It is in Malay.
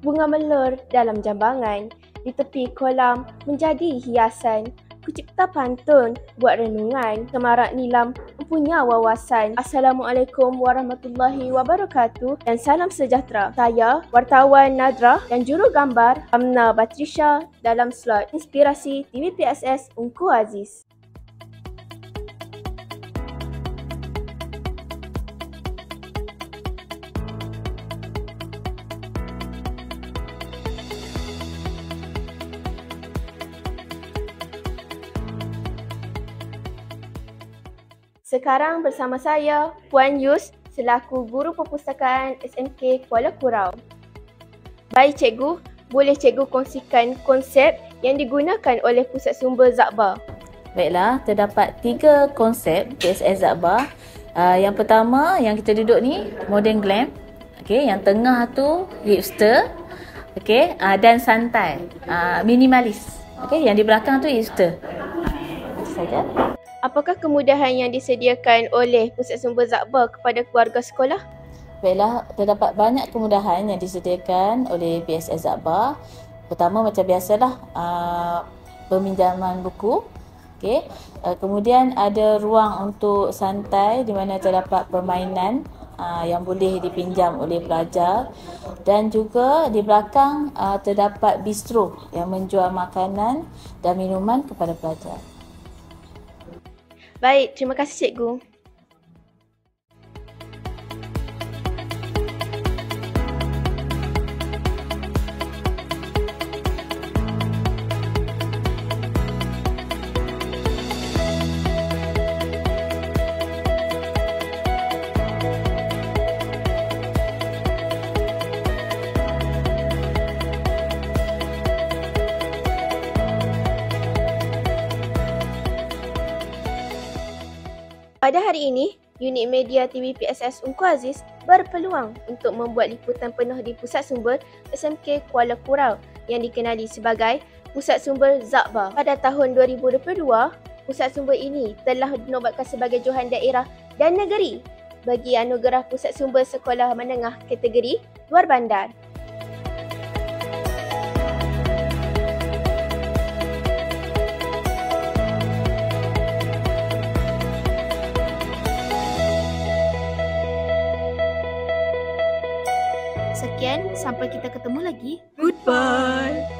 bunga melur dalam jambangan. Di tepi kolam menjadi hiasan. Kucipta pantun, buat renungan, semarak nilam mempunyai wawasan. Assalamualaikum warahmatullahi wabarakatuh dan salam sejahtera. Saya, wartawan Nadra dan juru gambar Amna Batrisha dalam slot Inspirasi TVPSS Ungku Aziz. Sekarang bersama saya Puan Yus selaku Guru Perpustakaan SMK Kuala Kurau. Baik cikgu, boleh cikgu kongsikan konsep yang digunakan oleh Pusat Sumber Zakbar? Baiklah, terdapat tiga konsep PSS Zakbar. Uh, yang pertama yang kita duduk ni modern glam. Okay, yang tengah tu hipster. Okay, uh, dan santai. Uh, minimalis. Okay, yang di belakang tu hipster. Saja. Apakah kemudahan yang disediakan oleh Pusat Sumber Zakbar kepada keluarga sekolah? Baiklah, terdapat banyak kemudahan yang disediakan oleh PSS Zakbar. Pertama macam biasalah, uh, peminjaman buku. Okay. Uh, kemudian ada ruang untuk santai di mana terdapat permainan uh, yang boleh dipinjam oleh pelajar dan juga di belakang terdapat bistro yang menjual makanan dan minuman kepada pelajar. Baik, terima kasih cikgu. Pada hari ini, unit media TV PSS Ungku Aziz berpeluang untuk membuat liputan penuh di Pusat Sumber SMK Kuala Kurau yang dikenali sebagai Pusat Sumber Zakbar. Pada tahun 2022, Pusat Sumber ini telah dinobatkan sebagai Johan Daerah dan Negeri bagi anugerah Pusat Sumber Sekolah Menengah kategori luar bandar. sekian sampai kita ketemu lagi. Goodbye.